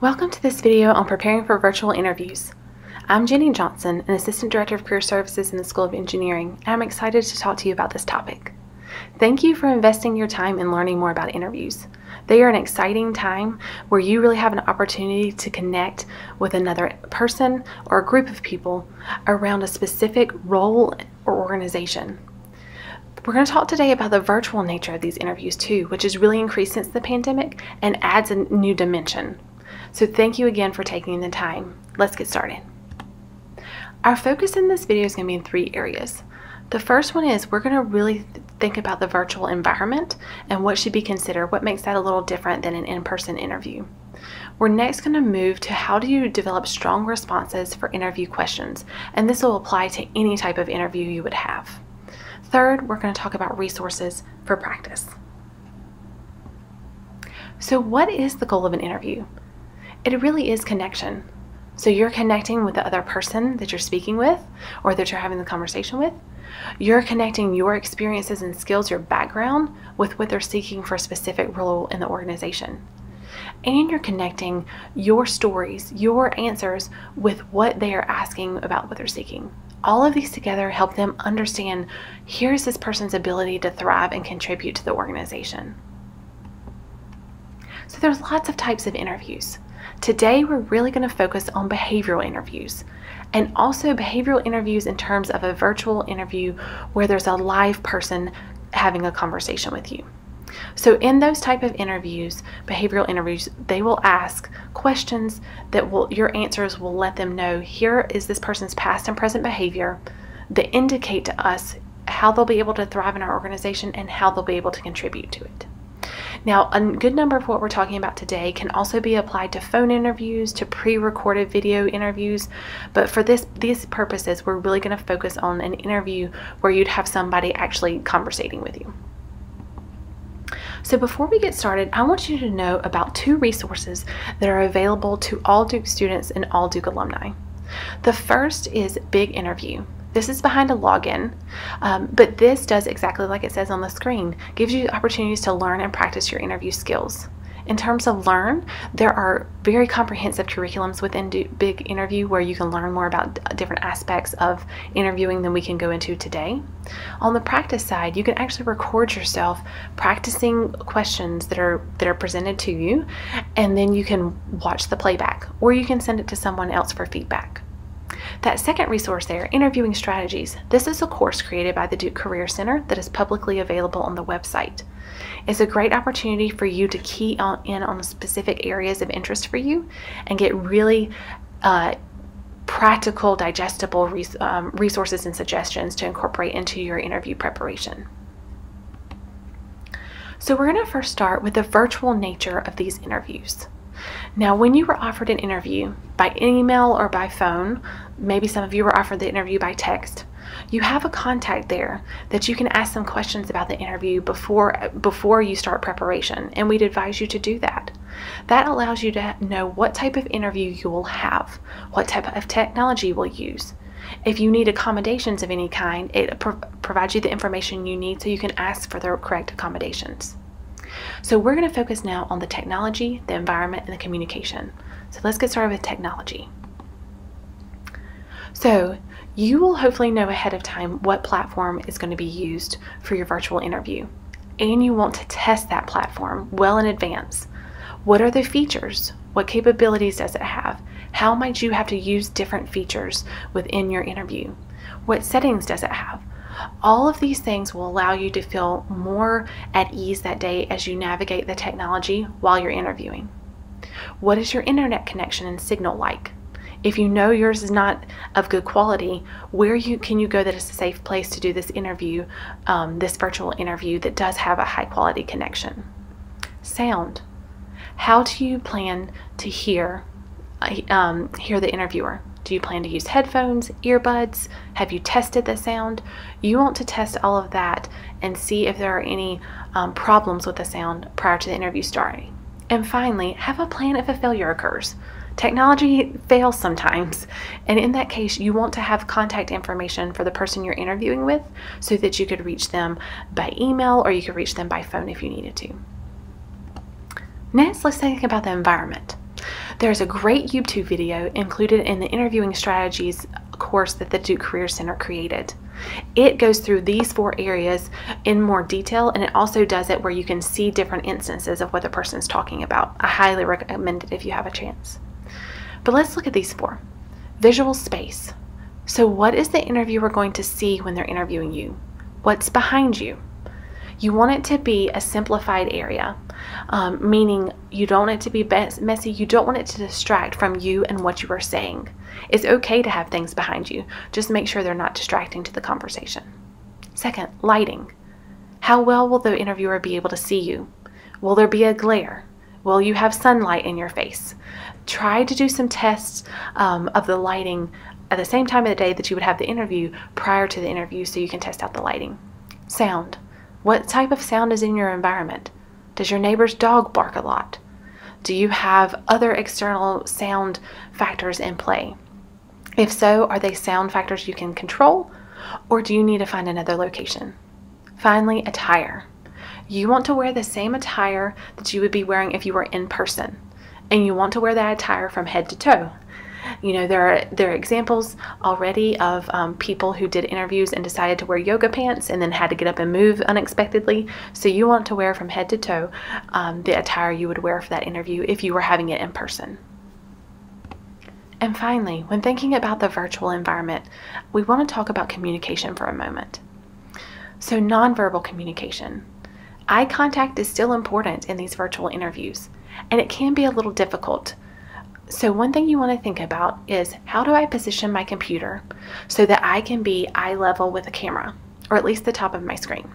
Welcome to this video on preparing for virtual interviews. I'm Jenny Johnson, an Assistant Director of Career Services in the School of Engineering, and I'm excited to talk to you about this topic. Thank you for investing your time in learning more about interviews. They are an exciting time where you really have an opportunity to connect with another person or a group of people around a specific role or organization. We're going to talk today about the virtual nature of these interviews too, which has really increased since the pandemic and adds a new dimension. So thank you again for taking the time. Let's get started. Our focus in this video is going to be in three areas. The first one is we're going to really think about the virtual environment and what should be considered, what makes that a little different than an in-person interview. We're next going to move to how do you develop strong responses for interview questions, and this will apply to any type of interview you would have. Third, we're going to talk about resources for practice. So what is the goal of an interview? It really is connection. So you're connecting with the other person that you're speaking with or that you're having the conversation with. You're connecting your experiences and skills, your background, with what they're seeking for a specific role in the organization. And you're connecting your stories, your answers, with what they are asking about what they're seeking. All of these together help them understand here's this person's ability to thrive and contribute to the organization. So there's lots of types of interviews. Today, we're really going to focus on behavioral interviews and also behavioral interviews in terms of a virtual interview where there's a live person having a conversation with you. So in those type of interviews, behavioral interviews, they will ask questions that will your answers will let them know here is this person's past and present behavior that indicate to us how they'll be able to thrive in our organization and how they'll be able to contribute to it. Now, a good number of what we're talking about today can also be applied to phone interviews, to pre-recorded video interviews, but for this these purposes, we're really going to focus on an interview where you'd have somebody actually conversating with you. So before we get started, I want you to know about two resources that are available to all Duke students and all Duke alumni. The first is Big Interview. This is behind a login, um, but this does exactly like it says on the screen, gives you opportunities to learn and practice your interview skills. In terms of learn, there are very comprehensive curriculums within Big Interview where you can learn more about different aspects of interviewing than we can go into today. On the practice side, you can actually record yourself practicing questions that are that are presented to you, and then you can watch the playback, or you can send it to someone else for feedback. That second resource there, Interviewing Strategies, this is a course created by the Duke Career Center that is publicly available on the website. It's a great opportunity for you to key on, in on specific areas of interest for you and get really uh, practical, digestible res um, resources and suggestions to incorporate into your interview preparation. So we're going to first start with the virtual nature of these interviews. Now, when you were offered an interview by email or by phone, maybe some of you were offered the interview by text, you have a contact there that you can ask some questions about the interview before before you start preparation and we'd advise you to do that that allows you to know what type of interview you will have what type of technology we'll use if you need accommodations of any kind it pro provides you the information you need so you can ask for the correct accommodations so we're going to focus now on the technology, the environment, and the communication. So let's get started with technology. So you will hopefully know ahead of time what platform is going to be used for your virtual interview. And you want to test that platform well in advance. What are the features? What capabilities does it have? How might you have to use different features within your interview? What settings does it have? All of these things will allow you to feel more at ease that day as you navigate the technology while you're interviewing. What is your internet connection and signal like? If you know yours is not of good quality, where you can you go that is a safe place to do this interview, um, this virtual interview that does have a high quality connection? Sound. How do you plan to hear uh, um, hear the interviewer? Do you plan to use headphones, earbuds? Have you tested the sound? You want to test all of that and see if there are any um, problems with the sound prior to the interview starting. And finally, have a plan if a failure occurs. Technology fails sometimes, and in that case, you want to have contact information for the person you're interviewing with so that you could reach them by email or you could reach them by phone if you needed to. Next, let's think about the environment. There's a great YouTube video included in the interviewing strategies course that the Duke Career Center created. It goes through these four areas in more detail and it also does it where you can see different instances of what the person is talking about. I highly recommend it if you have a chance. But let's look at these four. Visual space. So, what is the interviewer going to see when they're interviewing you? What's behind you? You want it to be a simplified area, um, meaning you don't want it to be messy. You don't want it to distract from you and what you are saying. It's okay to have things behind you. Just make sure they're not distracting to the conversation. Second, lighting. How well will the interviewer be able to see you? Will there be a glare? Will you have sunlight in your face? Try to do some tests um, of the lighting at the same time of the day that you would have the interview prior to the interview so you can test out the lighting. Sound. What type of sound is in your environment? Does your neighbor's dog bark a lot? Do you have other external sound factors in play? If so, are they sound factors you can control or do you need to find another location? Finally, attire. You want to wear the same attire that you would be wearing if you were in person, and you want to wear that attire from head to toe. You know, there are there are examples already of um, people who did interviews and decided to wear yoga pants and then had to get up and move unexpectedly. So you want to wear from head to toe um, the attire you would wear for that interview if you were having it in person. And finally, when thinking about the virtual environment, we want to talk about communication for a moment. So, nonverbal communication. Eye contact is still important in these virtual interviews, and it can be a little difficult so one thing you want to think about is how do I position my computer so that I can be eye level with the camera, or at least the top of my screen.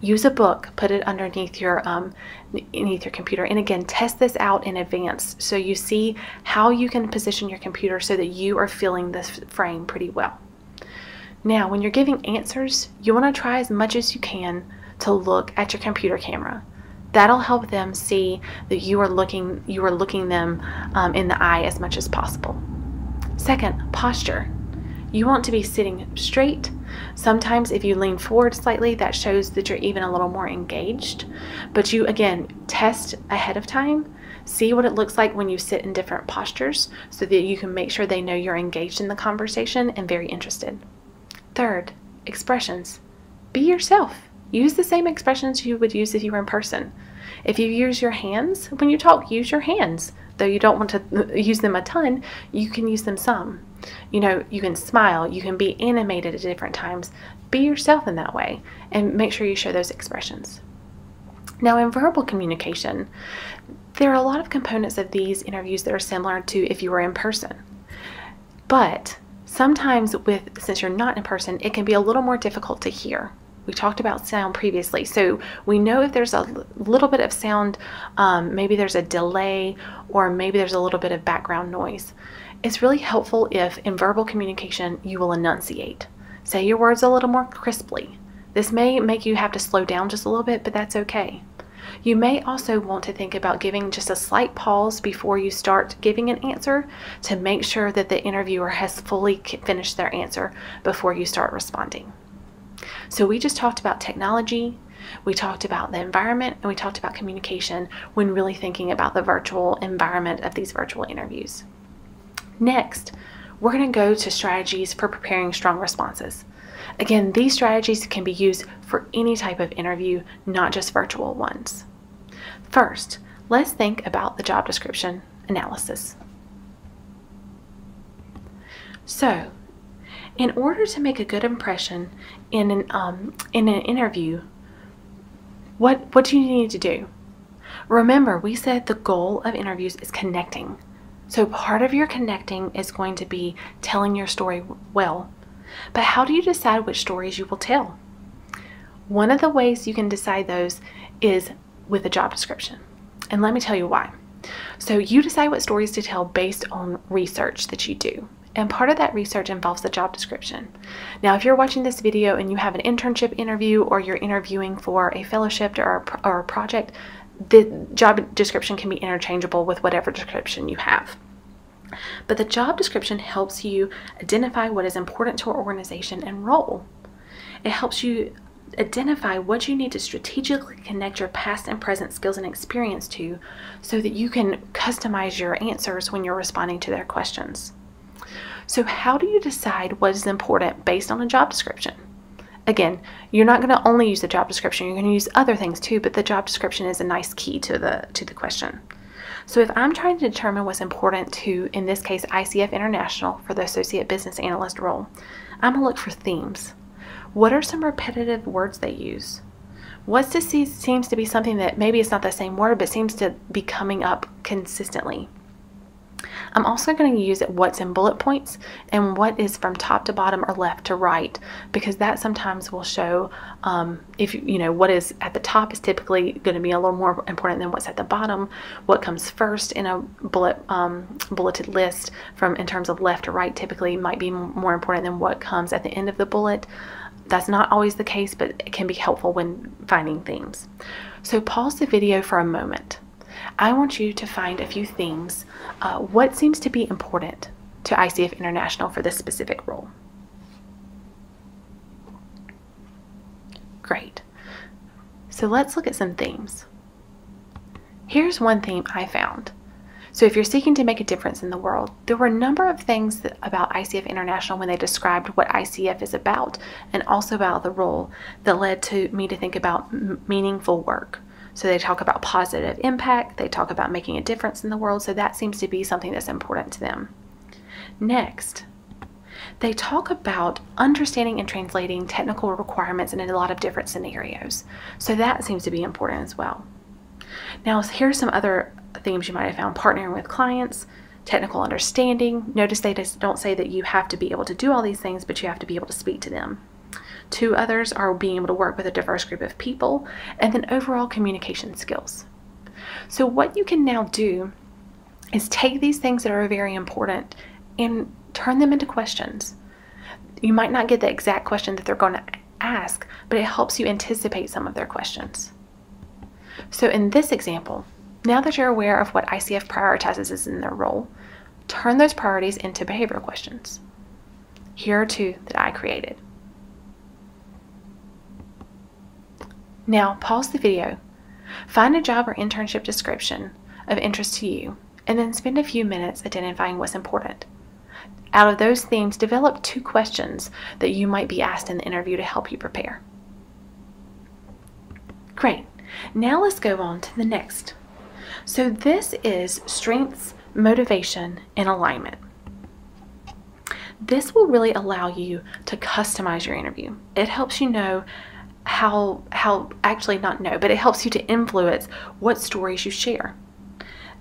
Use a book, put it underneath your um, underneath your computer, and again, test this out in advance so you see how you can position your computer so that you are feeling this frame pretty well. Now, when you're giving answers, you want to try as much as you can to look at your computer camera that'll help them see that you are looking you are looking them um, in the eye as much as possible. Second posture. You want to be sitting straight. Sometimes if you lean forward slightly that shows that you're even a little more engaged. But you again test ahead of time. See what it looks like when you sit in different postures so that you can make sure they know you're engaged in the conversation and very interested. Third expressions. Be yourself Use the same expressions you would use if you were in person. If you use your hands when you talk, use your hands. Though you don't want to use them a ton, you can use them some. You know, you can smile, you can be animated at different times. Be yourself in that way and make sure you show those expressions. Now, in verbal communication, there are a lot of components of these interviews that are similar to if you were in person. But sometimes with since you're not in person, it can be a little more difficult to hear. We talked about sound previously. So we know if there's a little bit of sound, um, maybe there's a delay, or maybe there's a little bit of background noise. It's really helpful if in verbal communication you will enunciate. Say your words a little more crisply. This may make you have to slow down just a little bit, but that's okay. You may also want to think about giving just a slight pause before you start giving an answer to make sure that the interviewer has fully finished their answer before you start responding. So we just talked about technology, we talked about the environment, and we talked about communication when really thinking about the virtual environment of these virtual interviews. Next, we're going to go to strategies for preparing strong responses. Again, these strategies can be used for any type of interview, not just virtual ones. First, let's think about the job description analysis. So, in order to make a good impression in an, um, in an interview, what, what do you need to do? Remember, we said the goal of interviews is connecting. So part of your connecting is going to be telling your story well. But how do you decide which stories you will tell? One of the ways you can decide those is with a job description. And let me tell you why. So you decide what stories to tell based on research that you do. And part of that research involves the job description. Now, if you're watching this video and you have an internship interview or you're interviewing for a fellowship or a, or a project, the job description can be interchangeable with whatever description you have. But the job description helps you identify what is important to our organization and role. It helps you identify what you need to strategically connect your past and present skills and experience to so that you can customize your answers when you're responding to their questions. So, how do you decide what is important based on a job description? Again, you're not going to only use the job description, you're going to use other things too, but the job description is a nice key to the to the question. So if I'm trying to determine what's important to, in this case, ICF International for the Associate Business Analyst role, I'm going to look for themes. What are some repetitive words they use? What seems to be something that maybe it's not the same word, but seems to be coming up consistently? I'm also going to use what's in bullet points and what is from top to bottom or left to right because that sometimes will show um, if you know what is at the top is typically going to be a little more important than what's at the bottom. What comes first in a bullet um, bulleted list from in terms of left to right typically might be more important than what comes at the end of the bullet. That's not always the case, but it can be helpful when finding themes. So pause the video for a moment. I want you to find a few themes. Uh, what seems to be important to ICF International for this specific role? Great. So let's look at some themes. Here's one theme I found. So if you're seeking to make a difference in the world, there were a number of things that, about ICF International when they described what ICF is about and also about the role that led to me to think about meaningful work. So they talk about positive impact, they talk about making a difference in the world, so that seems to be something that's important to them. Next, they talk about understanding and translating technical requirements in a lot of different scenarios. So that seems to be important as well. Now, here's some other themes you might have found partnering with clients, technical understanding. Notice they just don't say that you have to be able to do all these things, but you have to be able to speak to them. Two others are being able to work with a diverse group of people, and then overall communication skills. So, what you can now do is take these things that are very important and turn them into questions. You might not get the exact question that they're going to ask, but it helps you anticipate some of their questions. So, in this example, now that you're aware of what ICF prioritizes in their role, turn those priorities into behavioral questions. Here are two that I created. Now, pause the video, find a job or internship description of interest to you, and then spend a few minutes identifying what's important. Out of those themes, develop two questions that you might be asked in the interview to help you prepare. Great. Now let's go on to the next. So this is strengths, motivation, and alignment. This will really allow you to customize your interview. It helps you know how how actually not know, but it helps you to influence what stories you share.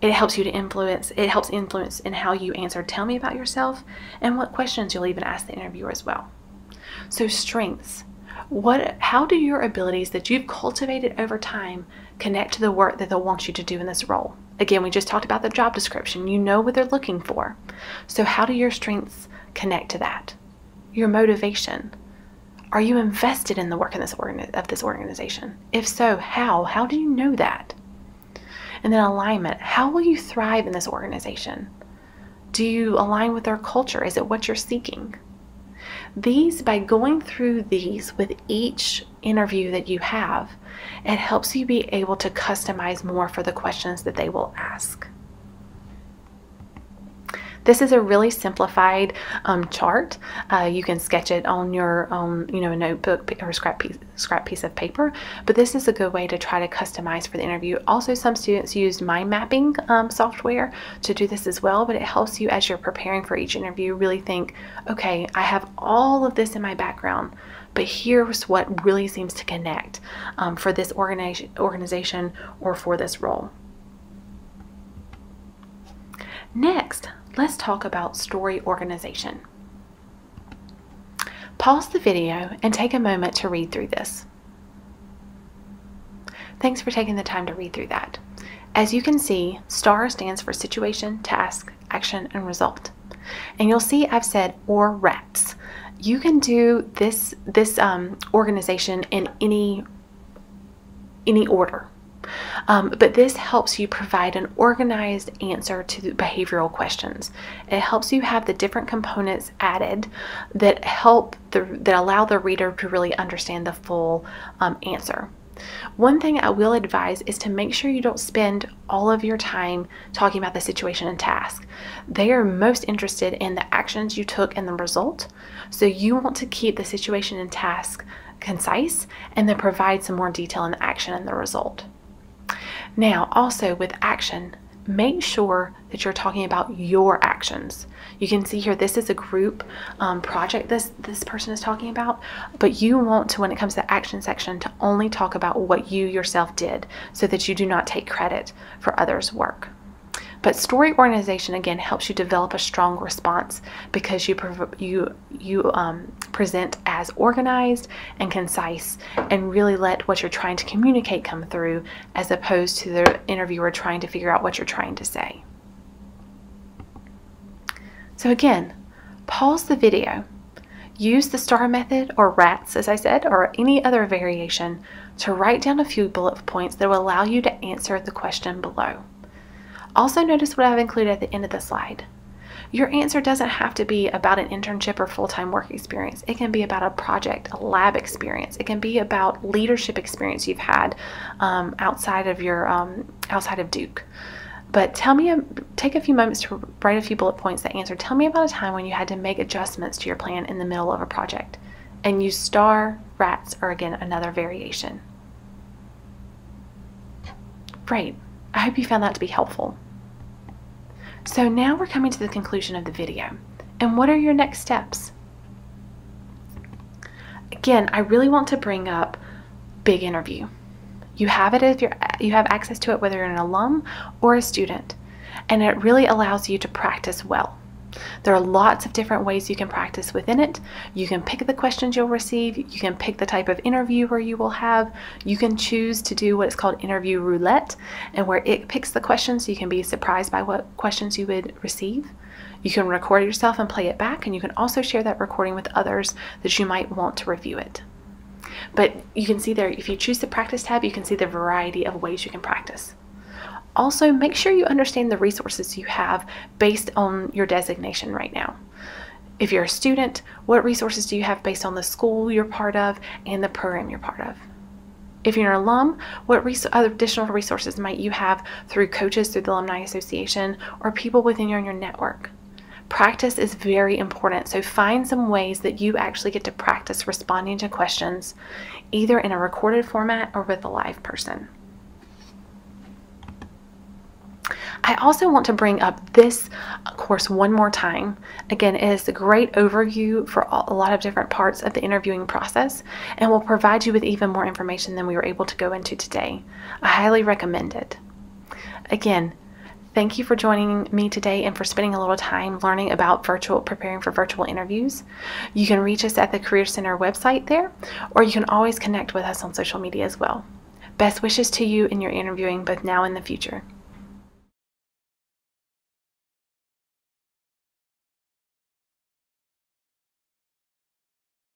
It helps you to influence, it helps influence in how you answer tell me about yourself and what questions you'll even ask the interviewer as well. So strengths. What how do your abilities that you've cultivated over time connect to the work that they'll want you to do in this role? Again, we just talked about the job description. You know what they're looking for. So how do your strengths connect to that? Your motivation are you invested in the work in this of this organization? If so, how? How do you know that? And then alignment. How will you thrive in this organization? Do you align with their culture? Is it what you're seeking? These, by going through these with each interview that you have, it helps you be able to customize more for the questions that they will ask. This is a really simplified um, chart. Uh, you can sketch it on your own, you know, notebook or scrap piece, scrap piece of paper, but this is a good way to try to customize for the interview. Also, some students use mind mapping um, software to do this as well, but it helps you as you're preparing for each interview really think, okay, I have all of this in my background but here's what really seems to connect um, for this organization, organization or for this role. Next, let's talk about story organization. Pause the video and take a moment to read through this. Thanks for taking the time to read through that. As you can see, STAR stands for Situation, Task, Action, and Result. And you'll see I've said or RATS. You can do this, this um, organization in any, any order. Um, but this helps you provide an organized answer to the behavioral questions. It helps you have the different components added that help the, that allow the reader to really understand the full um, answer. One thing I will advise is to make sure you don't spend all of your time talking about the situation and task. They are most interested in the actions you took and the result. So you want to keep the situation and task concise and then provide some more detail in the action and the result. Now, also with action, make sure that you're talking about your actions. You can see here, this is a group um, project this, this person is talking about, but you want to, when it comes to the action section, to only talk about what you yourself did so that you do not take credit for others' work. But story organization again helps you develop a strong response because you you you um, present as organized and concise, and really let what you're trying to communicate come through, as opposed to the interviewer trying to figure out what you're trying to say. So again, pause the video. Use the STAR method or RATS, as I said, or any other variation to write down a few bullet points that will allow you to answer the question below. Also notice what I've included at the end of the slide. Your answer doesn't have to be about an internship or full-time work experience. It can be about a project, a lab experience. It can be about leadership experience you've had um, outside of your um, outside of Duke. But tell me, take a few moments to write a few bullet points that answer. Tell me about a time when you had to make adjustments to your plan in the middle of a project. And use star, rats, or again, another variation. Great. I hope you found that to be helpful. So now we're coming to the conclusion of the video. And what are your next steps? Again, I really want to bring up big interview. You have it if you're you have access to it whether you're an alum or a student. And it really allows you to practice well. There are lots of different ways you can practice within it. You can pick the questions you'll receive. You can pick the type of interviewer you will have. You can choose to do what is called interview roulette, and where it picks the questions you can be surprised by what questions you would receive. You can record yourself and play it back, and you can also share that recording with others that you might want to review it. But you can see there, if you choose the practice tab, you can see the variety of ways you can practice. Also, make sure you understand the resources you have based on your designation right now. If you're a student, what resources do you have based on the school you're part of and the program you're part of? If you're an alum, what res additional resources might you have through coaches through the Alumni Association or people within your, your network? Practice is very important, so find some ways that you actually get to practice responding to questions either in a recorded format or with a live person. I also want to bring up this course one more time. Again, it is a great overview for a lot of different parts of the interviewing process and will provide you with even more information than we were able to go into today. I highly recommend it. Again, Thank you for joining me today and for spending a little time learning about virtual preparing for virtual interviews. You can reach us at the Career Center website there, or you can always connect with us on social media as well. Best wishes to you in your interviewing both now and the future.